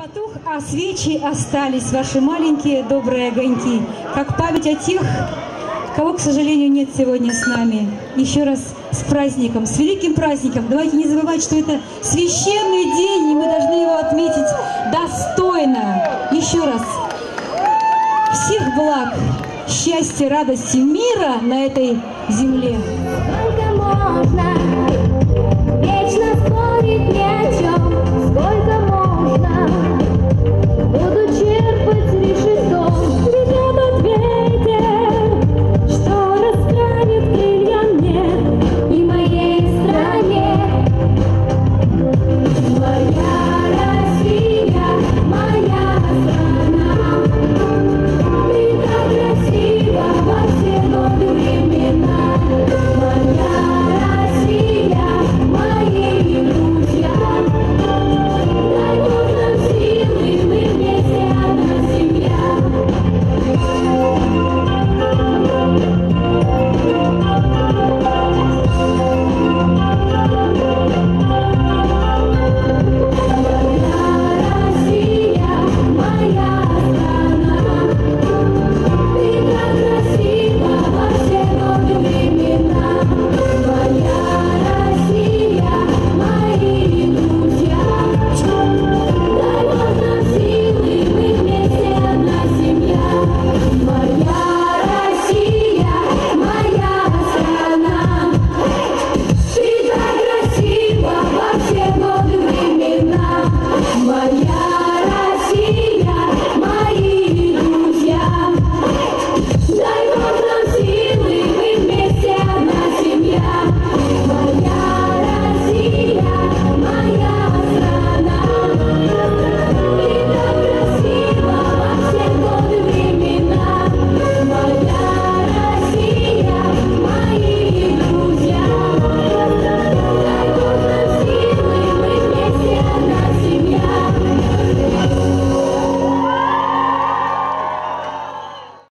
потух, а свечи остались, ваши маленькие добрые огоньки, как память о тех, кого, к сожалению, нет сегодня с нами. Еще раз с праздником, с великим праздником. Давайте не забывать, что это священный день, и мы должны его отметить достойно. Еще раз. Всех благ, счастья, радости, мира на этой земле. Сколько можно